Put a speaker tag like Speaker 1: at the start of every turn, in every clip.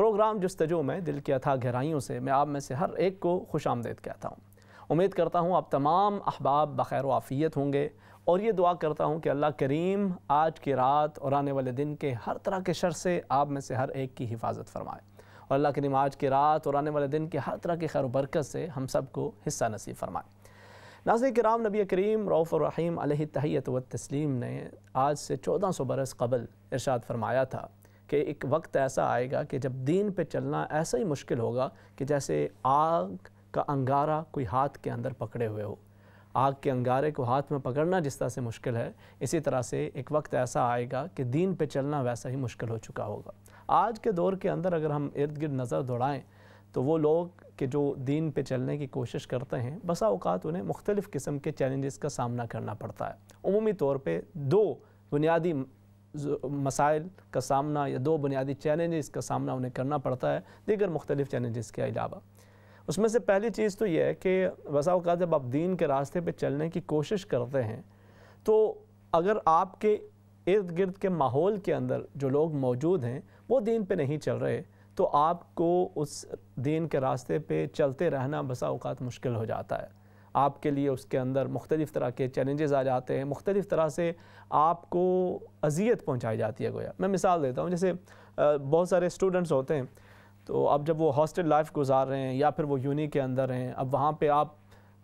Speaker 1: Programme जस्तजो में दिल की अथा गहराइयों से, मैं आप में से हर एक को खुश आमदेद कहता हूँ। उम्मीद करता हूँ आप तमाम अहबाब बखैर वाफ़ियत होंगे, और ये दुआ करता हूँ कि अल्लाह करीम आज की रात और आने वाले दिन के हर तरह के शर से आप में से हर एक की हिफाजत फरमाए। और अल्लाह करीम आज की रात और आने वाले दिन के हर तरह की खैर बरकत से हम सबको हिस्सा नसीब फरमाए। नाजिक कराम, नबी करीम, रऊफ़ रहीम तहैत व तस्लीम ने आज से चौदह सौ बरस कबल इरशाद फरमाया था। कि एक वक्त ऐसा आएगा कि जब दीन पे चलना ऐसा ही मुश्किल होगा कि जैसे आग का अंगारा कोई हाथ के अंदर पकड़े हुए हो। आग के अंगारे को हाथ में पकड़ना जिस तरह से मुश्किल है, इसी तरह से एक वक्त ऐसा आएगा कि दीन पे चलना वैसा ही मुश्किल हो चुका होगा। आज के दौर के अंदर अगर हम इर्द गिर्द नज़र दौड़ाएँ तो वो लोग कि जो दीन पे चलने की कोशिश करते हैं, बसा अवकात उन्हें मुख्तलिफ़ किस्म के चैलेंजेस का सामना करना पड़ता है। अमूमी तौर पर दो बुनियादी मसाइल का सामना या दो बुनियादी चैलेंजेस का सामना उन्हें करना पड़ता है, दीगर मुख्तलिफ़ चैलेंजेस के अलावा। उसमें से पहली चीज़ तो यह है कि बसा अवकात जब आप दीन के रास्ते पर चलने की कोशिश करते हैं तो अगर आपके इर्द गिर्द के माहौल के अंदर जो लोग मौजूद हैं, वो दीन पे नहीं चल रहे तो आपको उस दीन के रास्ते पे चलते रहना बसा अवकात मुश्किल हो जाता है। आपके लिए उसके अंदर मुख्तलिफ़ तरह के चैलेंजेस आ जाते हैं। मुख्तलिफ़ तरह से आपको अजियत पहुँचाई जाती है गोया। मैं मिसाल देता हूँ, जैसे बहुत सारे स्टूडेंट्स होते हैं तो अब जब वो हॉस्टल लाइफ गुजार रहे हैं या फिर वो यूनी के अंदर हैं, अब वहाँ पे आप,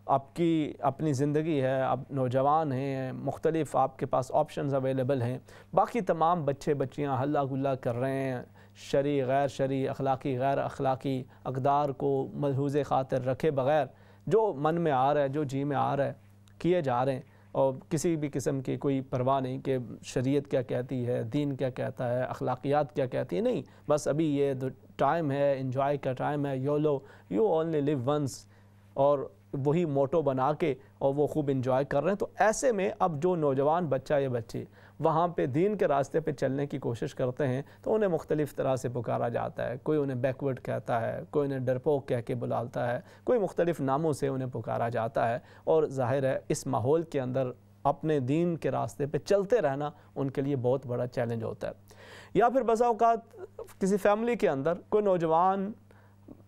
Speaker 1: आपकी अपनी ज़िंदगी है, आप नौजवान हैं, मुख्तलिफ़ आपके पास ऑप्शन अवेलेबल हैं। बाकी तमाम बच्चे बच्चियाँ हल्ला गुल्ला कर रहे हैं, शरी गैर शरी अखलाक़ी गैर अखलाक़ी अकदार को मलहूज़ ख़ातिर रखे बग़ैर जो मन में आ रहा है, जो जी में आ रहा है, किए जा रहे हैं। और किसी भी किस्म की कोई परवाह नहीं कि शरीयत क्या कहती है, दीन क्या कहता है, अखलाकियात क्या कहती है, नहीं। बस अभी ये टाइम है इन्जॉय का टाइम है YOLO you only live once. और वही मोटो बना के और वो खूब इंजॉय कर रहे हैं। तो ऐसे में अब जो नौजवान बच्चा या बच्ची वहाँ पे दीन के रास्ते पे चलने की कोशिश करते हैं तो उन्हें मुख्तलिफ़ तरह से पुकारा जाता है। कोई उन्हें बैकवर्ड कहता है, कोई उन्हें डरपोक कह के बुलाता है, कोई मुख्तलिफ़ नामों से उन्हें पुकारा जाता है और ज़ाहिर है इस माहौल के अंदर अपने दीन के रास्ते पे चलते रहना उनके लिए बहुत बड़ा चैलेंज होता है। या फिर बसा अवकात किसी फैमिली के अंदर कोई नौजवान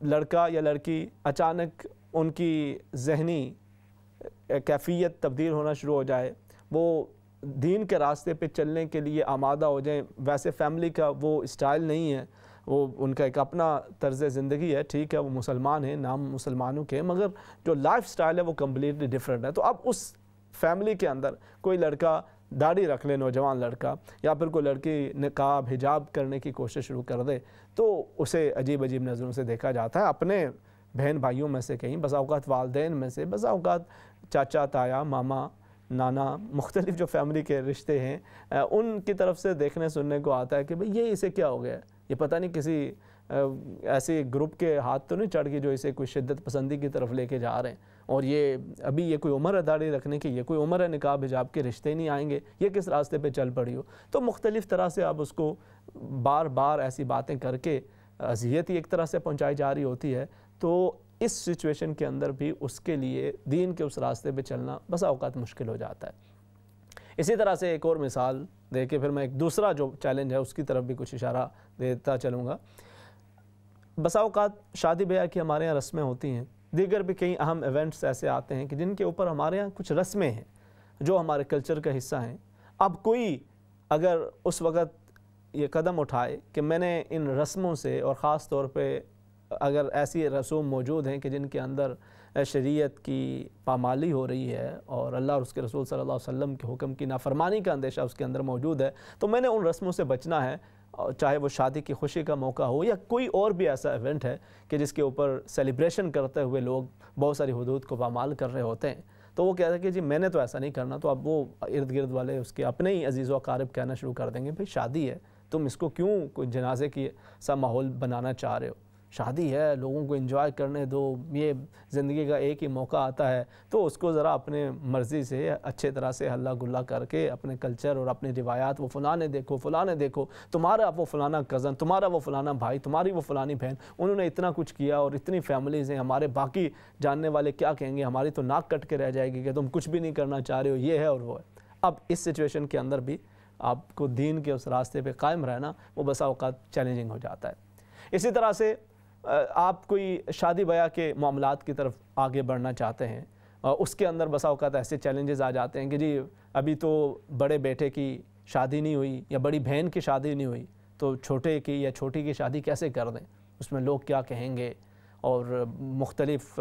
Speaker 1: लड़का या लड़की अचानक उनकी जहनी कैफियत तब्दील होना शुरू हो जाए, वो दीन के रास्ते पे चलने के लिए आमादा हो जाएँ। वैसे फैमिली का वो स्टाइल नहीं है, वो उनका एक अपना तर्ज ज़िंदगी है, ठीक है, वो मुसलमान हैं, नाम मुसलमानों के मगर जो लाइफ स्टाइल है वो कम्प्लीटली डिफरेंट है। तो अब उस फैमिली के अंदर कोई लड़का दाढ़ी रख ले, नौजवान लड़का, या फिर कोई लड़की निकाब हिजाब करने की कोशिश शुरू कर दे तो उसे अजीब अजीब नज़रों से देखा जाता है। अपने बहन भाइयों में से कहीं बसा अवकात वालदेन में से बसा अवकात चाचा, ताया, मामा, नाना, मुख्तलिफ़ जो फैमिली के रिश्ते हैं उनकी तरफ़ से देखने, सुनने को आता है कि भाई ये इसे क्या हो गया ये पता नहीं किसी ऐसे ग्रुप के हाथ तो नहीं चढ़ के जो इसे कोई शिद्दत पसंदी की तरफ़ लेके जा रहे हैं। और ये, अभी ये कोई उम्र दाढ़ी रखने की, ये कोई उम्र है निकाब हिजाब के रिश्ते नहीं आएँगे, ये किस रास्ते पे चल पड़ी हो? तो मुख्तलिफ़ तरह से आप उसको बार बार ऐसी बातें करके, अजियत ही एक तरह से पहुँचाई जा रही होती है। तो इस सिचुएशन के अंदर भी उसके लिए, दीन के उस रास्ते पे चलना बस अवकात मुश्किल हो जाता है। इसी तरह से एक और मिसाल दे के फिर मैं एक दूसरा जो चैलेंज है, उसकी तरफ़ भी कुछ इशारा देता चलूँगा। बसा अवकात शादी ब्याह की हमारे यहाँ रस्में होती हैं। दीगर भी कई अहम इवेंट्स ऐसे आते हैं कि जिनके ऊपर हमारे यहाँ कुछ रस्में हैं, जो हमारे कल्चर का हिस्सा हैं। अब कोई अगर उस वक़्त ये कदम उठाए कि मैंने इन रस्मों से और ख़ास तौर पे अगर ऐसी रसूम मौजूद हैं कि जिनके अंदर शरीयत की पामाली हो रही है और अल्लाह और उसके रसूल सल्लल्लाहु अलैहि वसल्लम के हुक्म की नाफरमानी का अंदेशा उसके अंदर मौजूद है तो मैंने उन रस्मों से बचना है चाहे वो शादी की खुशी का मौका हो या कोई और भी ऐसा इवेंट है कि जिसके ऊपर सेलिब्रेशन करते हुए लोग बहुत सारी हदूद को पामाल कर रहे होते हैं। तो वो कहते हैं कि जी, मैंने तो ऐसा नहीं करना तो अब वो इर्द गिर्द वाले उसके अपने ही अज़ीज़ वकारब कहना शुरू कर देंगे, भाई, शादी है, तुम इसको क्यों कोई जनाजे की सा माहौल बनाना चाह रहे हो? शादी है, लोगों को एंजॉय करने दो, ये ज़िंदगी का एक ही मौका आता है तो उसको ज़रा अपने मर्ज़ी से, अच्छे तरह से हल्ला गुल्ला करके अपने कल्चर और अपनी रिवायात, वो फ़लाने देखो फ़लाने देखो, तुम्हारा वो फ़लाना कज़न तुम्हारा वो फ़लाना भाई, तुम्हारी वो फ़लानी बहन, उन्होंने इतना कुछ किया और इतनी फैमिलीज़ हैं, हमारे बाकी जानने वाले क्या कहेंगे, हमारी तो नाक कट के रह जाएगी कि तुम कुछ भी नहीं करना चाह रहे हो, ये है और वो है। अब इस सिचुएशन के अंदर भी आपको दीन के उस रास्ते पे कायम रहना, वो बसा अवकात चैलेंजिंग हो जाता है। इसी तरह से आप कोई शादी ब्याह के मामला की तरफ़ आगे बढ़ना चाहते हैं उसके अंदर बसा अवकात ऐसे चैलेंजेस आ जाते हैं कि जी, अभी तो बड़े बेटे की शादी नहीं हुई या बड़ी बहन की शादी नहीं हुई तो छोटे की या छोटी की शादी कैसे कर दें? उसमें लोग क्या कहेंगे? और मुख्तलिफ़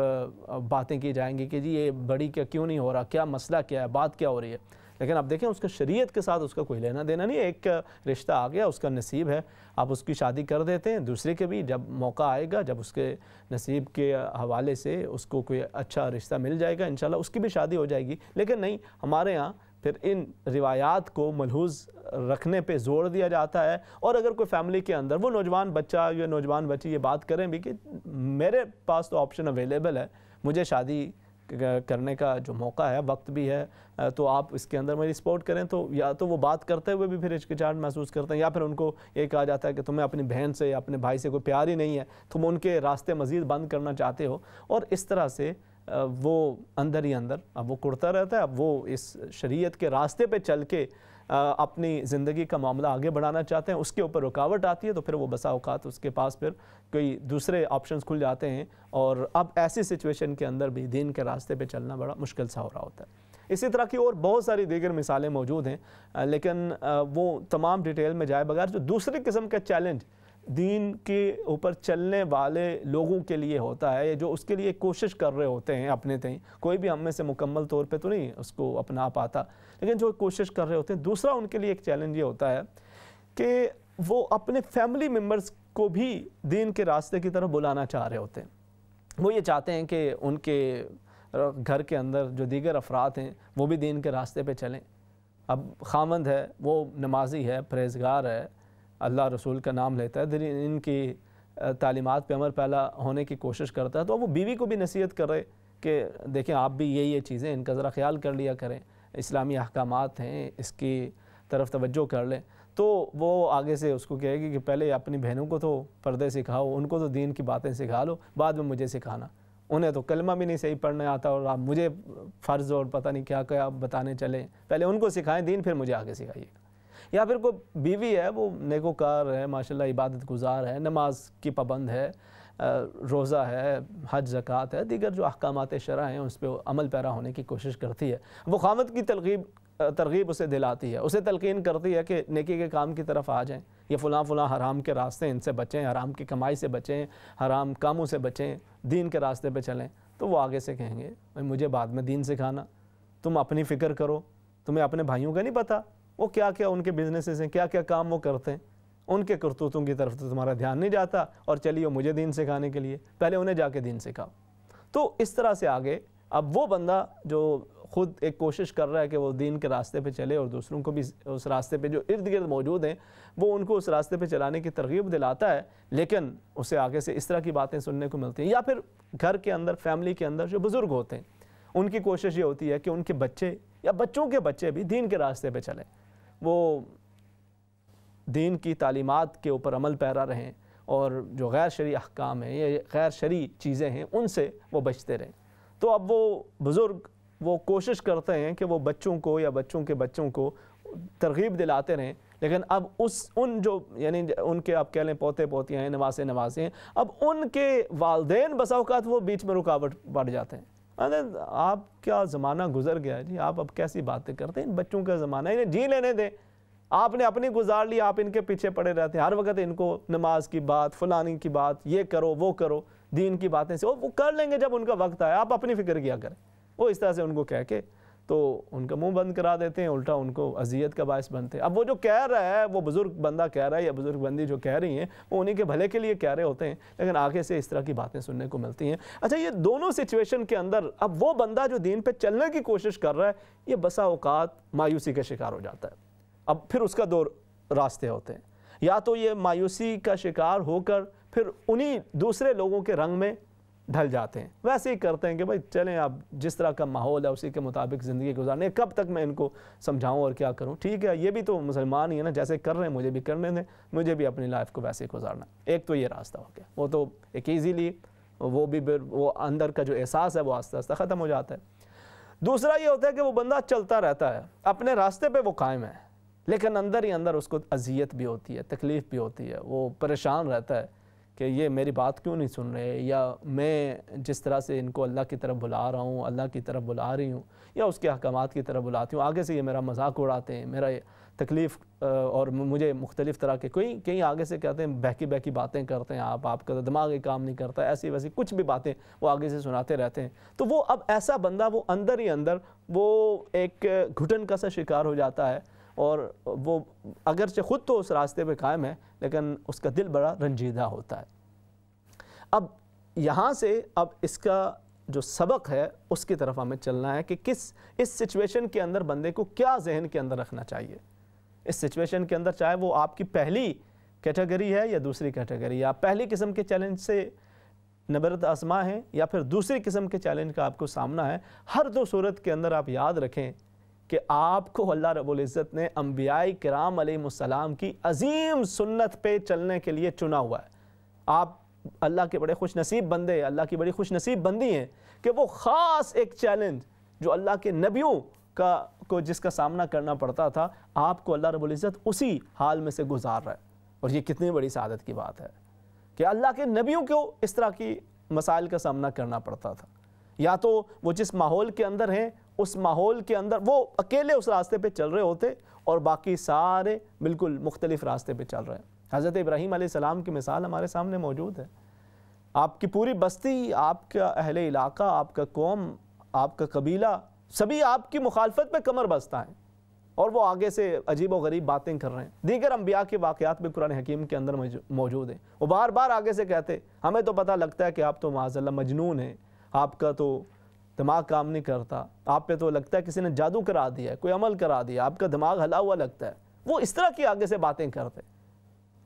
Speaker 1: बातें की जाएँगी कि जी, ये बड़ी क्या क्यों नहीं हो रहा? क्या मसला क्या है? बात क्या हो रही है? लेकिन आप देखें, उसका शरीयत के साथ उसका कोई लेना देना नहीं, एक रिश्ता आ गया, उसका नसीब है। आप उसकी शादी कर देते हैं, दूसरे के भी जब मौका आएगा, जब उसके नसीब के हवाले से उसको कोई अच्छा रिश्ता मिल जाएगा इन उसकी भी शादी हो जाएगी। लेकिन नहीं, हमारे यहाँ फिर इन रिवायात को मलहूज रखने पे ज़ोर दिया जाता है। और अगर कोई फैमिली के अंदर, वो नौजवान बच्चा या नौजवान बच्ची ये बात करें भी कि मेरे पास तो ऑप्शन अवेलेबल है, मुझे शादी करने का जो मौका है, वक्त भी है तो आप इसके अंदर मेरी सपोर्ट करें तो या तो वो बात करते हुए भी फिर हिचकिचाहट महसूस करते हैं या फिर उनको ये कहा जाता है कि तुम्हें अपनी बहन से या अपने भाई से कोई प्यार ही नहीं है, तुम उनके रास्ते मज़ीद बंद करना चाहते हो। और इस तरह से वो अंदर ही अंदर, अब वो कुड़ता रहता है, अब वो इस शरीयत के रास्ते पे चल के अपनी ज़िंदगी का मामला आगे बढ़ाना चाहते हैं, उसके ऊपर रुकावट आती है तो फिर वो बसा अवकात उसके पास फिर कोई दूसरे ऑप्शंस खुल जाते हैं और अब ऐसी सिचुएशन के अंदर भी दीन के रास्ते पे चलना बड़ा मुश्किल सा हो रहा होता है। इसी तरह की और बहुत सारी दीगर मिसालें मौजूद हैं लेकिन वो तमाम डिटेल में जाए बगैर जो दूसरे किस्म का चैलेंज दीन के ऊपर चलने वाले लोगों के लिए होता है जो उसके लिए कोशिश कर रहे होते हैं अपने तय कोई भी हम में से मुकम्मल तौर पे तो नहीं उसको अपना पाता। लेकिन जो कोशिश कर रहे होते हैं, दूसरा उनके लिए एक चैलेंज ये होता है कि वो अपने फैमिली मेंबर्स को भी दीन के रास्ते की तरफ़ बुलाना चाह रहे होते हैं। वो ये चाहते हैं कि उनके घर के अंदर जो दीगर अफराद हैं, वो भी दीन के रास्ते पे चलें। अब खामंद है, वो नमाजी है, परहेजगार है अल्लाह रसूल का नाम लेता है, दिन इनकी तालीमत पर अमर पहला होने की कोशिश करता है तो वो बीवी को भी नसीहत करे कि देखें, आप भी ये ये चीज़ें, इनका ज़रा ख्याल कर लिया करें, इस्लामी अहकाम हैं, इसकी तरफ़ तवज्जो कर लें। तो वो आगे से उसको कहेगी कि पहले अपनी बहनों को तो पर्दे सिखाओ, उनको तो दीन की बातें सिखा लो, बाद में मुझे सिखाना। उन्हें तो कलमा भी नहीं सही पढ़ने आता और आप मुझे फ़र्ज़ और पता नहीं क्या क्या बताने चले। पहले उनको सिखाएँ, दीन फिर मुझे आगे सिखाइएगा या फिर कोई बीवी है, वो नेकोकार है, माशाल्लाह इबादत गुजार है, नमाज़ की पाबंद है रोज़ा है, हज, ज़क़़त है, दीगर जो अहकाम शरा हैं, उस पर अमल पैरा होने की कोशिश करती है। वो खामत की तरगीब तरगीब उसे दिलाती है। उसे तलकिन करती है कि नेकी के काम की तरफ़ आ जाएँ, ये फ़लाँ फ़लाँ हराम के रास्ते इनसे बचें, हराम की कमाई से बचें, हराम कामों से बचें, दीन के रास्ते पर चलें तो वो आगे से कहेंगे मुझे बाद में दीन सिखाना, तुम अपनी फ़िक्र करो, तुम्हें अपने भाइयों का नहीं पता वो क्या क्या उनके बिजनेसेस हैं क्या क्या काम वो करते हैं, उनके करतूतों की तरफ़ तो तुम्हारा ध्यान नहीं जाता और चलिए मुझे दीन सिखाने के लिए, पहले उन्हें जाके दीन सिखाओ। तो इस तरह से आगे, अब वो बंदा जो खुद एक कोशिश कर रहा है कि वो दीन के रास्ते पे चले और दूसरों को भी उस रास्ते पे जो इर्द गिर्द मौजूद हैं, वो उनको उस रास्ते पे चलाने की तरगीब दिलाता है, लेकिन उसे आगे से इस तरह की बातें सुनने को मिलती हैं। या फिर घर के अंदर फैमिली के अंदर जो बुज़ुर्ग होते हैं, उनकी कोशिश ये होती है कि उनके बच्चे या बच्चों के बच्चे भी दीन के रास्ते पर चलें। वो दीन की तालीमत के ऊपर अमल पैरा रहें और जो गैर शरी अहकाम हैं, या गैर शरी चीज़ें हैं, उनसे वो बचते रहें। तो अब वो बुज़ुर्ग वो कोशिश करते हैं कि वो बच्चों को या बच्चों के बच्चों को तरगीब दिलाते रहें, लेकिन अब उस, उन जो, यानी उनके आप कह लें पोते पोतियाँ हैं नवासे नवासे हैं, अब उनके वालदेन बसाओकात वो बीच में रुकावट बढ़ जाते हैं। अरे आप क्या ज़माना गुजर गया? जी, आप अब कैसी बातें करते हैं? इन बच्चों का ज़माना इन्हें जी लेने दें। आपने अपनी गुजार ली, आप इनके पीछे पड़े रहते हैं। हर वक्त इनको नमाज़ की बात, फलानी की बात, ये करो, वो करो, दीन की बातें से, वो कर लेंगे जब उनका वक्त आए। आप अपनी फ़िक्र किया करें। वो इस तरह से उनको कह के तो उनका मुँह बंद करा देते हैं, उल्टा उनको अजियत का बायस बनते हैं। अब वो जो कह रहा है, वो बुज़ुर्ग बंदा कह रहा है, या बुज़ुर्ग बंदी जो कह रही हैं, वो उन्हीं के भले के लिए कह रहे होते हैं, लेकिन आगे से इस तरह की बातें सुनने को मिलती हैं। अच्छा ये दोनों सिचुएशन के अंदर, अब वो बंदा जो दीन पर चलने की कोशिश कर रहा है, ये बसा अवकात मायूसी का शिकार हो जाता है। अब फिर उसका दो रास्ते होते हैं। या तो ये मायूसी का शिकार होकर, फिर उन्हीं दूसरे लोगों के रंग में ढल जाते हैं। वैसे ही करते हैं कि भाई, चलें आप, जिस तरह का माहौल है, उसी के मुताबिक ज़िंदगी गुजारने कब तक मैं इनको समझाऊं और क्या करूँ? ठीक है, ये भी तो मुसलमान ही है ना, जैसे कर रहे हैं, मुझे भी करने दें, मुझे भी अपनी लाइफ को वैसे ही गुजारना एक तो ये रास्ता हो गया। वो तो एक ईजीली वो भी वो अंदर का जो एहसास है, वो आस्ता आस्ता ख़त्म हो जाता है। दूसरा ये होता है कि वो बंदा चलता रहता है, अपने रास्ते पर वो कायम है, लेकिन अंदर ही अंदर उसको अजियत भी होती है, तकलीफ़ भी होती है, वो परेशान रहता है। कि ये मेरी बात क्यों नहीं सुन रहे? या मैं जिस तरह से इनको अल्लाह की तरफ़ बुला रहा हूँ, अल्लाह की तरफ़ बुला रही हूँ, या उसके अहकाम की तरफ़ बुलाती हूँ, आगे से ये मेरा मज़ाक उड़ाते हैं, मेरा तकलीफ़ और मुझे मुख्तलिफ़ तरह के कोई, कहीं आगे से कहते हैं बहकी बहकी बातें करते हैं आप, आपका दिमाग ही काम नहीं करता, ऐसी वैसी कुछ भी बातें वो आगे से सुनाते रहते हैं। तो वो, अब ऐसा बंदा वो अंदर ही अंदर वो एक घुटन का सा शिकार हो जाता है और वो अगरचे ख़ुद तो उस रास्ते पे कायम है, लेकिन उसका दिल बड़ा रंजीदा होता है। अब यहाँ से अब इसका जो सबक है, उसकी तरफ़ हमें चलना है कि किस, इस सिचुएशन के अंदर बंदे को क्या जहन के अंदर रखना चाहिए। इस सिचुएशन के अंदर चाहे वो आपकी पहली कैटेगरी है या दूसरी कैटेगरी, या पहली किस्म के चैलेंज से नबरत आजमा है या फिर दूसरी किस्म के चैलेंज का आपको सामना है, हर दो सूरत के अंदर आप याद रखें कि आपको अल्लाह रबुल्ज़त ने अम्बियाई कराम सलाम की अजीम सुन्नत पे चलने के लिए चुना हुआ है। आप अल्लाह के बड़े खुश नसीब बंदे अल्लाह की बड़ी खुश नसीब बंदी हैं कि वो ख़ास एक चैलेंज जो अल्लाह के नबियों का, को जिसका सामना करना पड़ता था, आपको अल्लाह रबुल्ज़त उसी हाल में से गुजार रहा है। और ये कितनी बड़ी सादत की बात है कि अल्लाह के नबियों को इस तरह की मसाइल का सामना करना पड़ता था। या तो वो जिस माहौल के अंदर हैं उस माहौल के अंदर, वो अकेले उस रास्ते पे चल रहे होते और बाकी सारे बिल्कुल मुख्तलिफ़ रास्ते पे चल रहे हैं। हज़रत इब्राहीम सलाम की मिसाल हमारे सामने मौजूद है। आपकी पूरी बस्ती, आपका अहल इलाका, आपका कौम, आपका कबीला, सभी आपकी मुखालफत में कमर बसता है और वो आगे से अजीब व गरीब बातें कर रहे हैं। दीगर अम्बिया के वाक़ात भी कुरान हकीम के अंदर मौजूद हैं। वो बार बार आगे से कहते, हमें तो पता लगता है कि आप तो माजल्ला मजनून हैं, आपका तो दिमाग काम नहीं करता। आप पे तो लगता है किसी ने जादू करा दिया है, कोई अमल करा दिया आपका दिमाग हला हुआ लगता है। वो इस तरह की आगे से बातें करते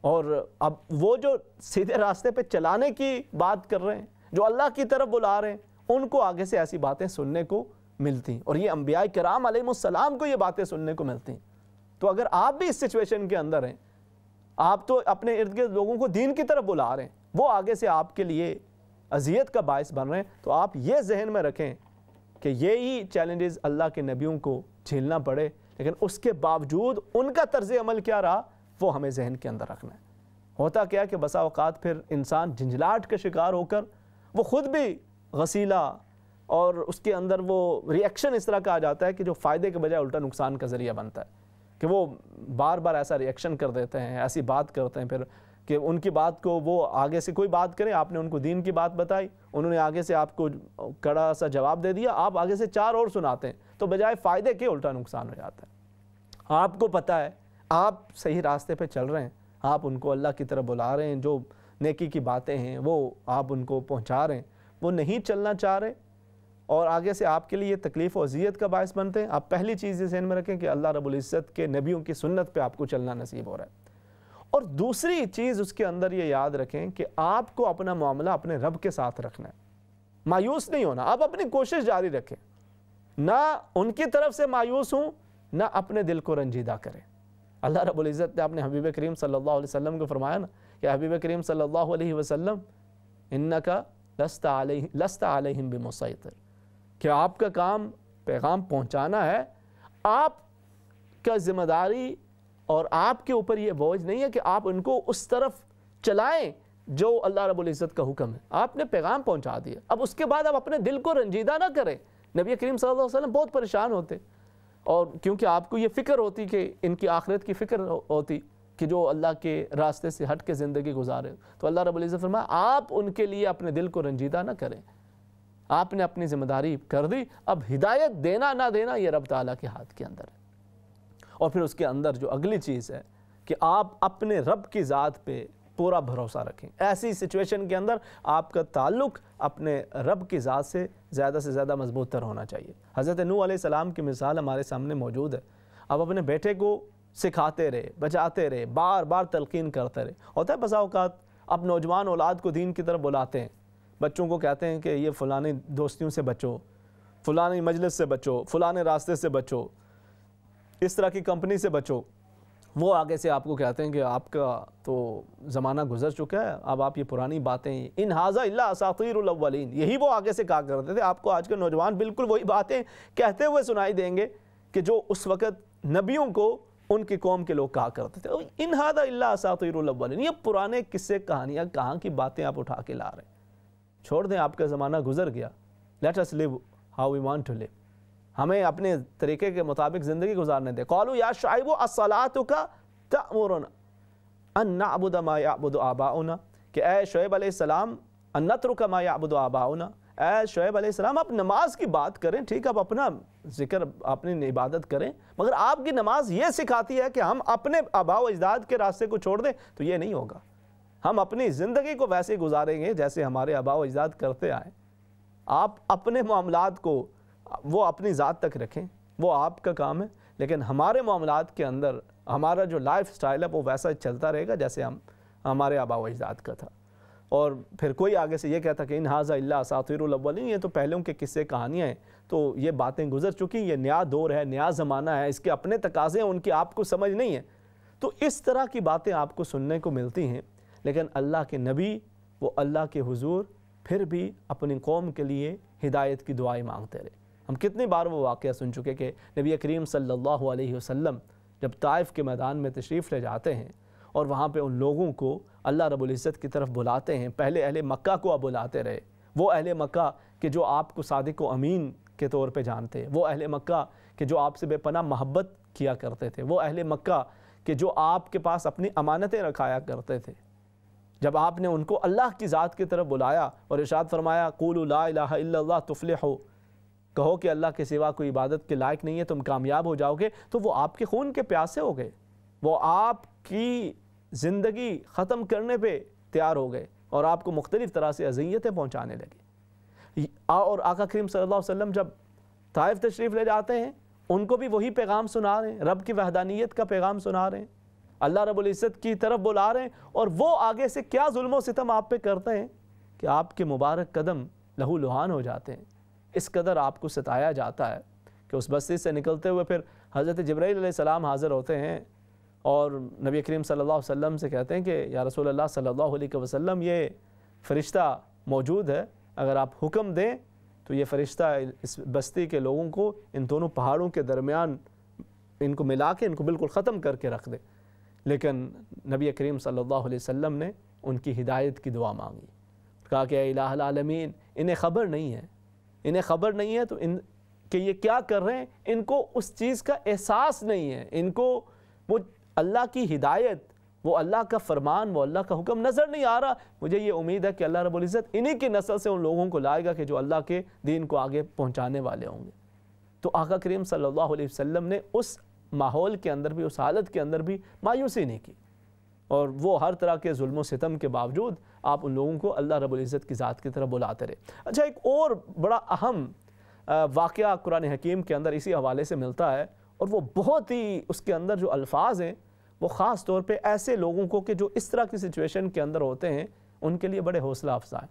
Speaker 1: और अब वो जो सीधे रास्ते पे चलाने की बात कर रहे हैं, जो अल्लाह की तरफ़ बुला रहे हैं, उनको आगे से ऐसी बातें सुनने को मिलती और ये अम्बिया कराम सलाम को ये बातें सुनने को मिलती तो अगर आप भी इस सिचुएशन के अंदर हैं, आप तो अपने इर्द गिर्द लोगों को दीन की तरफ़ बुला रहे हैं। वो आगे से आपके लिए अजियत का बायस बन रहे हैं तो आप ये जहन में रखें कि ये ही चैलेंजेस अल्लाह के नबियों को झेलना पड़े, लेकिन उसके बावजूद उनका तर्ज अमल क्या रहा? वो हमें जहन के अंदर रखना है। होता क्या कि बसा अवकात फिर इंसान झंझलाट का शिकार होकर वो ख़ुद भी गसीला और उसके अंदर वो रिएक्शन इस तरह का आ जाता है कि जो फ़ायदे के बजाय उल्टा नुकसान का ज़रिया बनता है, कि वो बार बार ऐसा रिएक्शन कर देते हैं, ऐसी बात करते हैं, फिर कि उनकी बात को वो आगे से कोई बात करें, आपने उनको दीन की बात बताई, उन्होंने आगे से आपको कड़ा सा जवाब दे दिया, आप आगे से चार और सुनाते हैं तो बजाय फ़ायदे के उल्टा नुकसान हो जाता है। आपको पता है, आप सही रास्ते पर चल रहे हैं, आप उनको अल्लाह की तरफ़ बुला रहे हैं, जो नेकी की बातें हैं, वो आप उनको पहुँचा रहे हैं, वो नहीं चलना चाह रहे, और आगे से आपके लिए तकलीफ़ और अजियत का बायस बनते हैं। आप पहली चीज़ ये जहन में रखें कि अल्लाह रबुल्ज़त के नबियों की सुन्नत पे आपको चलना नसीब हो रहा है। और दूसरी चीज़ उसके अंदर ये याद रखें कि आपको अपना मामला अपने रब के साथ रखना है। मायूस नहीं होना। आप अपनी कोशिश जारी रखें। ना उनकी तरफ़ से मायूस हूँ, ना अपने दिल को रंजीदा करें। अल्लाह रब्बुल इज़्ज़त ने अपने हबीब करीम सल्लल्लाहु अलैहि वसल्लम को फरमाया ना कि हबीब करीम सल्लल्लाहु अलैहि वसल्लम, इन्नका लस्ता लस्ता अलैहिम बिमुसैतिर। कि आपका काम पैगाम पहुंचाना है। आप का ज़िम्मेदारी और आपके ऊपर ये बोझ नहीं है कि आप उनको उस तरफ़ चलाएँ जो अल्लाह रब्बुल इज़्ज़त का हुक्म है। आपने पैगाम पहुँचा दिया। अब उसके बाद आप अपने दिल को रंजीदा ना करें। नबी करीम सल्लल्लाहु अलैहि वसल्लम बहुत परेशान होते। और क्योंकि आपको ये फ़िक्र होती कि इनकी आखिरत की फ़िक्र होती कि जो अल्लाह के रास्ते से हट के ज़िंदगी गुजारे। तो अल्लाह रब्बुल इज़्ज़त आप उनके लिए अपने दिल को रंजीदा ना करें। आपने अपनी ज़िम्मेदारी कर दी। अब हिदायत देना ना देना ये रब ताला के हाथ के अंदर है। और फिर उसके अंदर जो अगली चीज़ है कि आप अपने रब की ज़ात पे पूरा भरोसा रखें। ऐसी सिचुएशन के अंदर आपका ताल्लुक अपने रब की ज़ात से ज़्यादा से ज़्यादा मज़बूत तर होना चाहिए। हज़रत नू सलाम की मिसाल हमारे सामने मौजूद है। अब अपने बेटे को सिखाते रहे, बचाते रहे बार बार तलकिन करते रहे। होता है बसा अब नौजवान औलाद को दीन की तरफ़ बुलाते हैं। बच्चों को कहते हैं कि ये फ़लानी दोस्तियों से बचो, फ़लानी मजलिस से बचो, फ़लाने रास्ते से बचो। इस तरह की कंपनी से बचो। वो आगे से आपको कहते हैं कि आपका तो ज़माना गुजर चुका है, अब आप ये पुरानी बातें, इन हाजा असातीरवलिन यही वो आगे से कहा करते थे। आपको आज के नौजवान बिल्कुल वही बातें कहते हुए सुनाई देंगे कि जो उस वक़्त नबियों को उनकी कौम के लोग कहा करते थे। इन हादा असातीरवलिन ये पुराने किस्से, कहानियाँ, कहाँ की बातें आप उठा के ला रहे हैं? छोड़ दें, आपका ज़माना गुजर गया। Let us live how we want to live हमें अपने तरीके के मुताबिक ज़िंदगी गुजारने दे। कौलू या शाइब असलात का तमरना अन्नाबुद मायाबुद आबाउना। कि ए शुएब अलैहिस्सलाम अन्नत्र का मायाबुद आबाउना। ए शुएब अलैहिस्सलाम, आप नमाज़ की बात करें, ठीक आप अपना ज़िक्र, अपनी इबादत करें, मगर आपकी नमाज़ ये सिखाती है कि हम अपने आबाव अजदाद के रास्ते को छोड़ दें तो ये नहीं होगा। हम अपनी ज़िंदगी को वैसे गुजारेंगे जैसे हमारे आबाव अजदाद करते आए। आप अपने मामलात को वो अपनी ज़ात तक रखें, वो आपका काम है, लेकिन हमारे मामला के अंदर हमारा जो लाइफ स्टाइल है, वो वैसा चलता रहेगा जैसे हम, हमारे आबा अजदाद का था। और फिर कोई आगे से ये कहता कि इन हाजा असातरवलिन ये तो पहलों के किस्से कहानियाँ हैं तो ये बातें गुजर चुकी ये नया दौर है, नया ज़माना है, इसके अपने तकाजे हैं, उनकी आपको समझ नहीं है। तो इस तरह की बातें आपको सुनने को मिलती हैं, लेकिन अल्लाह के नबी, वो अल्लाह के हुजूर, फिर भी अपनी कौम के लिए हिदायत की दुआएँ मांगते रहे। हम कितनी बार वो वाक़ सुन चुके कि नबी करीम सल्लल्लाहु अलैहि वसल्लम जब ताइफ़ के मैदान में तशरीफ़ ले जाते हैं और वहाँ पे उन लोगों को अल्लाह रबुल्ज़त की तरफ़ बुलाते हैं, पहले अहले मक्का को अब बुलाते रहे। वो अहले मक्का के जो आपको सादिक व अमीन के तौर पे जानते वो अहले मक्का के जो आपसे बेपना मोहब्बत किया करते थे, वो अहले मक्का के जो आपके पास अपनी अमानतें रखाया करते थे। जब आपने उनको अल्लाह की ज़ात की तरफ़ बुलाया और इरशाद फरमाया, कूल ला हो कहो कि अल्लाह के सिवा कोई इबादत के लायक नहीं है, तुम कामयाब हो जाओगे तो वो आपके खून के प्यासे हो गए। वो आपकी ज़िंदगी ख़त्म करने पे तैयार हो गए और आपको मुख्तलिफ़ तरह से अजियतें पहुँचाने लगे। और आका करीम सल्लल्लाहु अलैहि वसल्लम जब ताइफ तशरीफ़ ले जाते हैं, उनको भी वही पैगाम सुना रहे हैं, रब की वहदानियत का पैगाम सुना रहे हैं। अल्लाह रबुल्ज़त की तरफ़ बुला रहे हैं और वो आगे से क्या जुल्म सितम आप पे करते हैं कि आपके मुबारक कदम लहू लुहान हो जाते हैं। इस कदर आपको सताया जाता है कि उस बस्ती से निकलते हुए फिर हज़रत जब्राईल हाज़िर होते हैं और नबी करीम सल्लल्लाहु अलैहि वसल्लम से कहते हैं कि, या रसूल अल्लाह सल्लल्लाहु अलैहि वसल्लम, ये फ़रिश्ता मौजूद है, अगर आप हुक्म दें तो ये फ़रिश्ता इस बस्ती के लोगों को इन दोनों पहाड़ों के दरमियान इनको मिला के इनको बिल्कुल ख़त्म करके रख दे। लेकिन नबी करीम सल्लल्लाहु अलैहि वसल्लम ने उनकी हिदायत की दुआ मांगी। कहा कि इलामीन इन्हें ख़बर नहीं है इन्हें ख़बर नहीं है तो इन, कि ये क्या कर रहे हैं, इनको उस चीज़ का एहसास नहीं है। इनको वो अल्लाह की हिदायत, वो अल्लाह का फरमान, वो अल्लाह का हुक्म नज़र नहीं आ रहा। मुझे ये उम्मीद है कि अल्लाह रबुल्ज़त इन्हीं की नस्ल से उन लोगों को लाएगा कि जो अल्लाह के दीन को आगे पहुँचाने वाले होंगे। तो आका करीम सल्लल्लाहु अलैहि वसल्लम ने उस माहौल के अंदर भी, उस हालत के अंदर भी मायूसी नहीं की। और वो हर तरह के जुल्म, सितम के बावजूद आप उन लोगों को अल्लाह रबुल्ज़त की ज़ात की तरफ़ बुलाते रहे। अच्छा एक और बड़ा अहम वाक़ कुरान हकीम के अंदर इसी हवाले से मिलता है और वो बहुत ही उसके अंदर जो अल्फाज हैं, वो ख़ास तौर पर ऐसे लोगों को कि जो इस तरह की सिचुएशन के अंदर होते हैं, उनके लिए बड़े हौसला अफजा है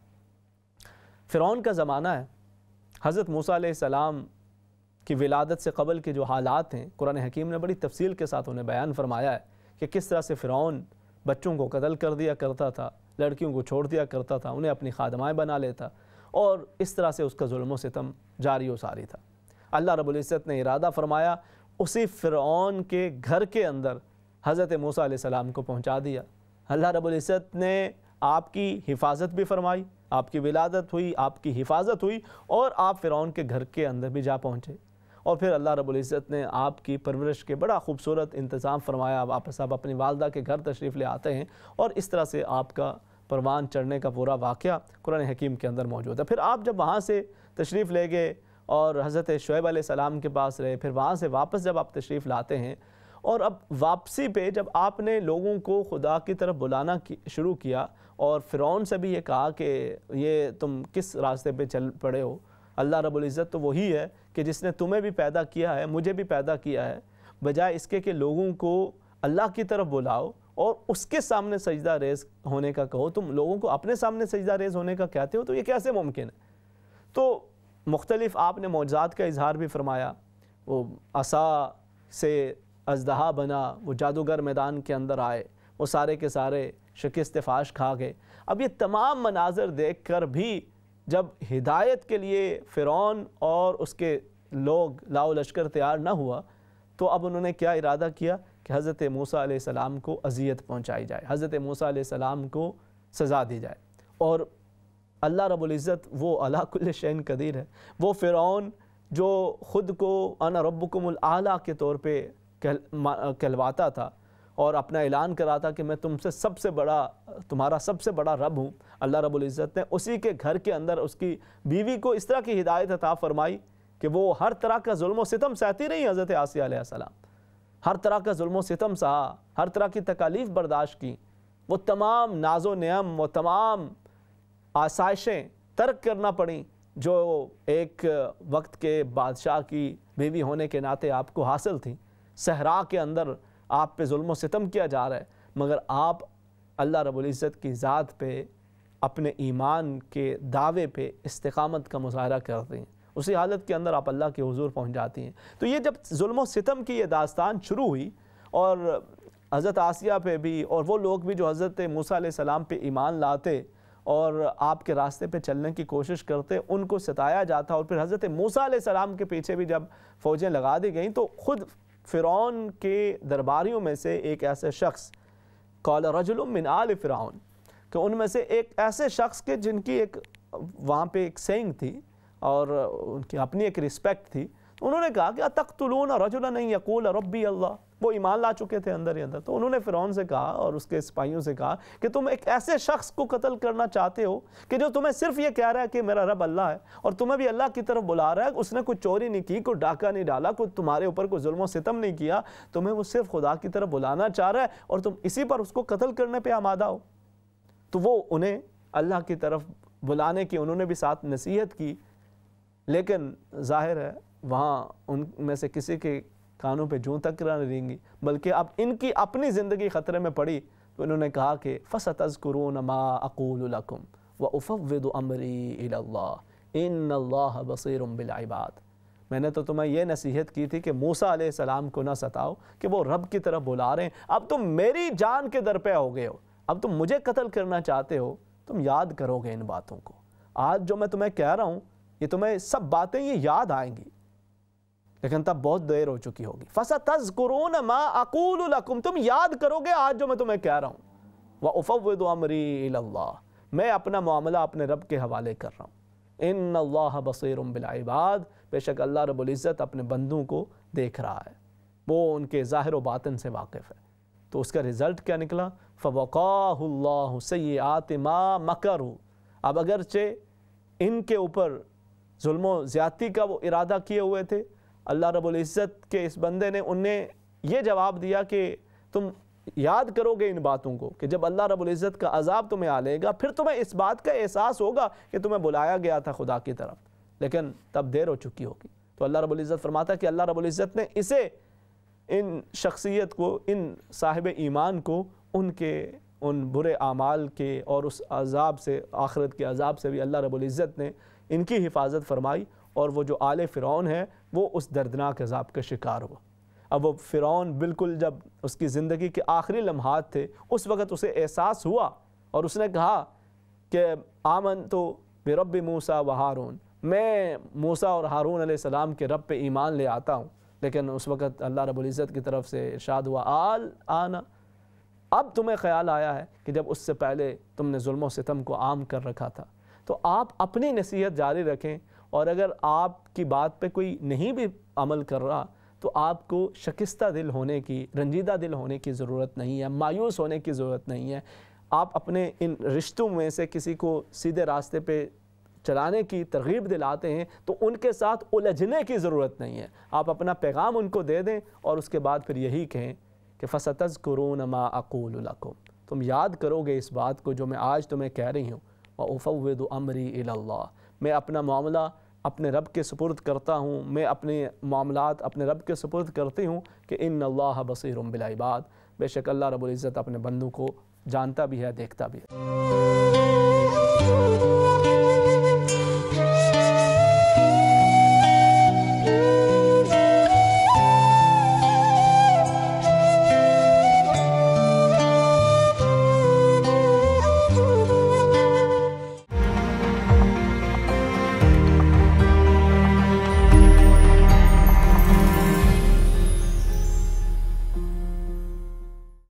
Speaker 1: फ़िरौन का ज़माना है, हज़रत मूसा सलाम की विलादत से कबल के जो हालात हैं, कुरान हकीम ने बड़ी तफसील के साथ उन्हें बयान फरमाया है कि किस तरह से फ़िरौन बच्चों को कत्ल कर दिया करता था, लड़कियों को छोड़ दिया करता था, उन्हें अपनी खादमाएँ बना लेता और इस तरह से उसका जुल्म सितम जारी व सारी था। अल्लाह रबुल्ज़त ने इरादा फरमाया, उसी फ़िरौन के घर के अंदर हज़रत मूसा सलाम को पहुँचा दिया। अल्लाह रबुल्ज़त ने आपकी हिफाजत भी फरमाई, आपकी विलादत हुई, आपकी हिफाजत हुई और आप फ़िरौन के घर के अंदर भी जा पहुँचे। और फिर अल्लाह रबुल्ज़त ने आपकी परवरिश के बड़ा खूबसूरत इंतज़ाम फरमाया। वापस आप अपनी वालदा के घर तशरीफ़ ले आते हैं और इस तरह से आपका परवान चढ़ने का पूरा वाक़ कुरान हकीम के अंदर मौजूद है। फिर आप जब वहाँ से तशरीफ़ ले गए और हज़रत शुएब सलाम के पास रहे फिर वहाँ से वापस जब आप तशरीफ़ लाते हैं और अब वापसी पे जब आपने लोगों को खुदा की तरफ़ बुलाना की, शुरू किया और फ़िरौन से भी ये कहा कि ये तुम किस रास्ते पे चल पड़े हो अल्लाह रबुल्ज़त तो वही है कि जिसने तुम्हें भी पैदा किया है, मुझे भी पैदा किया है। बजाय इसके कि लोगों को अल्लाह की तरफ़ बुलाओ और उसके सामने सजदा रेज होने का कहो। तुम लोगों को अपने सामने सजदा रेज होने का कहते हो तो ये कैसे मुमकिन है? तो मुख्तलिफ़ आपने मौजाद का इजहार भी फरमाया। वो असा से अजदहा बना, वो जादूगर मैदान के अंदर आए, वो सारे के सारे शिकस्त फाश खा गए। अब ये तमाम मनाजर देख कर भी जब हिदायत के लिए फ़िरौन और उसके लोग लाओ लश्कर तैयार ना हुआ तो अब उन्होंने क्या इरादा किया कि हज़रत मूसा सलाम को अजियत पहुँचाई जाए, हज़रत मूसा सलाम को सज़ा दी जाए। और अल्लाह रबुल्ज़त वो अला कुल शैन कदीर है। वो फ़िरौन जो ख़ुद को अना रबुकुमुल आला के तौर पर कह कहलवाता था और अपना ऐलान करा था कि मैं तुमसे सबसे बड़ा, तुम्हारा सबसे बड़ा रब हूँ, अल्लाह रब्बुल इज़्ज़त ने उसी के घर के अंदर उसकी बीवी को इस तरह की हिदायत अता फरमाई कि वो हर तरह का जुल्म सितम सहती रही हज़रत आसिया सलाम। हर तरह का जुल्म सितम सहा, हर तरह की तकालीफ बर्दाश्त की। वो तमाम नाजो नियम व तमाम आसाइशें तर्क करना पड़ी, जो एक वक्त के बादशाह की बीवी होने के नाते आपको हासिल थी। सहरा के अंदर आप पे जुल्म सितम किया जा रहा है, मगर आप अल्लाह रबुल्ज़त की ज़ात पे, अपने ईमान के दावे पे इस्तकामत का मुजाहरा करते हैं। उसी हालत के अंदर आप अल्लाह के हजूर पहुँच जाती हैं। तो ये जब जुल्म सितम की ये दास्तान शुरू हुई, और हज़रत आसिया पे भी, और वो लोग भी जो हज़रत मूसा सलाम पे ईमान लाते, और आपके रास्ते पे चलने की कोशिश करते, उनको सताया जाता, और फिर हज़रत मूसा सलाम के पीछे भी जब फ़ौजें लगा दी गई तो ख़ुद फ़िरौन के दरबारियों में से एक ऐसे शख्स, कौल रजुलमिन आल फ़िरौन, कि उनमें से एक ऐसे शख्स के जिनकी एक, वहाँ पे एक सेंग थी और उनकी अपनी एक रिस्पेक्ट थी, उन्होंने कहा कि अतक तुलून रजुल नहीं यकूल रब्बी अल्लाह। वो ईमान ला चुके थे अंदर ही अंदर। तो उन्होंने फ़िरौन से कहा और उसके सिपाहियों से कहा कि तुम एक ऐसे शख्स को कत्ल करना चाहते हो कि जो तुम्हें सिर्फ़ ये कह रहा है कि मेरा रब अल्लाह है और तुम्हें भी अल्लाह की तरफ़ बुला रहा है, उसने कोई चोरी नहीं की, कोई डाका नहीं डाला, कोई तुम्हारे ऊपर कोई जुल्म सितम नहीं किया। तुम्हें वो सिर्फ़ खुदा की तरफ़ बुलाना चाह रहा है और तुम इसी पर उसको कत्ल करने पर आमादा हो। तो वो उन्हें अल्लाह की तरफ़ बुलाने की उन्होंने भी साथ नसीहत की, लेकिन ज़ाहिर है वहाँ उनमें से किसी के कानों पे जूँ तक नहीं देंगी, बल्कि अब इनकी अपनी ज़िंदगी ख़तरे में पड़ी तो इन्होंने कहा कि फ़सतज़कुरून मा अकूलकुम व उफ़विद अमरी इन बसर बिलबाद मैंने तो तुम्हें यह नसीहत की थी कि मूसा सलाम को ना सताओ कि वो रब की तरफ़ बुला रहे हैं। अब तुम मेरी जान के दर पे हो गए हो, अब तुम मुझे कत्ल करना चाहते हो, तुम याद करोगे इन बातों को। आज जो मैं तुम्हें कह रहा हूँ, ये तुम्हें सब बातें ये याद आएँगी। लेकिन तब बहुत देर हो चुकी होगी। फसा तजकुरून मा अकूल तुम याद करोगे आज जो मैं तुम्हें कह रहा हूँ। वह उफ़द अमरी मैं अपना मामला अपने रब के हवाले कर रहा हूँ। इन अल्लाह बसर बिलबाद बेशक अल्लाह रबुल्ज़त अपने बंदों को देख रहा है। वो उनके ज़ाहिर बातन से वाकिफ़ है। तो उसका रिज़ल्ट क्या निकला? फ़वक़ाह सै मा मकर। अब अगरचे इनके ऊपर जुल्म ज़्यादती का वो इरादा किए हुए थे अल्लाह रब्बुल इज़्ज़त के इस बंदे ने उन्हें ये जवाब दिया कि तुम याद करोगे इन बातों को कि जब अल्लाह रब्बुल इज़्ज़त का अजाब तुम्हें आ लेगा फिर तुम्हें इस बात का एहसास होगा कि तुम्हें बुलाया गया था खुदा की तरफ़। लेकिन तब देर हो चुकी होगी। तो अल्लाह रब्बुल इज़्ज़त फरमाता कि अल्लाह रब्बुल इज़्ज़त ने इसे इन शख्सियत को, इन साहिब ईमान को, उनके, उन बुरे आमाल के और उस अजाब से, आखरत के अजाब से भी अल्लाह रब्बुल इज़्ज़त ने इनकी हिफाजत फरमाई। और वो जो आल फ़िरौन है, वो उस दर्दनाक अजाब का शिकार हुआ अब वो फ़िरौन बिल्कुल जब उसकी ज़िंदगी के आखिरी लम्हात थे, उस वक़्त उसे एहसास हुआ और उसने कहा कि आमन तो बेरब मूसा व हारून। मैं मूसा और हारून सलाम के रब पे ईमान ले आता हूँ, लेकिन उस वक़्त अल्लाह रबुल्ज़त की तरफ़ से इरशाद हुआ, आल, आना। अब तुम्हें ख्याल आया है कि जब उससे पहले तुमने जुल्म सितम को आम कर रखा था तो आप अपनी नसीहत जारी रखें और अगर आपकी बात पे कोई नहीं भी अमल कर रहा तो आपको शकिस्ता दिल होने की, रंजीदा दिल होने की ज़रूरत नहीं है, मायूस होने की ज़रूरत नहीं है। आप अपने इन रिश्तों में से किसी को सीधे रास्ते पे चलाने की तरगीब दिलाते हैं तो उनके साथ उलझने की ज़रूरत नहीं है। आप अपना पैगाम उनको दे दें और उसके बाद फिर यही कहें कि फ़सतज़ करून मा अकूल तुम याद करोगे इस बात को जो मैं आज तुम्हें कह रही हूँ। व अमरी अल्लाह मैं अपना मामला अपने रब के सपुर्द करता हूँ, मैं अपने मामलात अपने रब के सपुर्द करती हूँ कि इन अल्लाह बसर बिलबाद बेशक अल्लाह रब्बुल इज़्ज़त अपने बंदों को जानता भी है, देखता भी है।